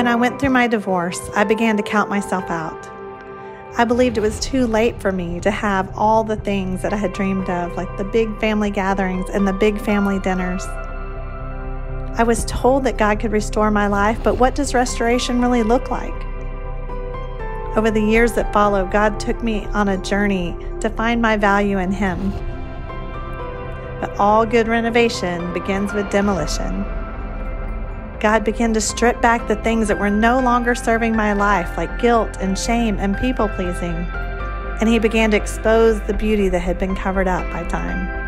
When I went through my divorce, I began to count myself out. I believed it was too late for me to have all the things that I had dreamed of, like the big family gatherings and the big family dinners. I was told that God could restore my life, but what does restoration really look like? Over the years that followed, God took me on a journey to find my value in Him. But all good renovation begins with demolition. God began to strip back the things that were no longer serving my life, like guilt and shame and people pleasing. And He began to expose the beauty that had been covered up by time.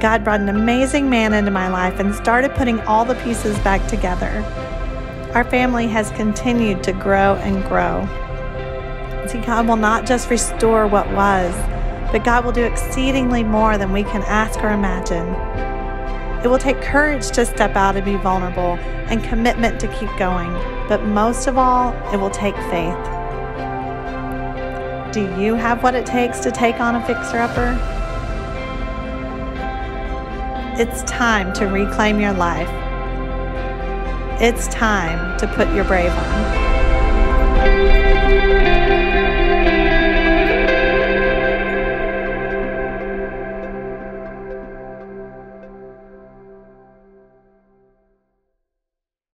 God brought an amazing man into my life and started putting all the pieces back together. Our family has continued to grow and grow. See, God will not just restore what was, but God will do exceedingly more than we can ask or imagine. It will take courage to step out and be vulnerable and commitment to keep going. But most of all, it will take faith. Do you have what it takes to take on a fixer upper? It's time to reclaim your life. It's time to put your brave on.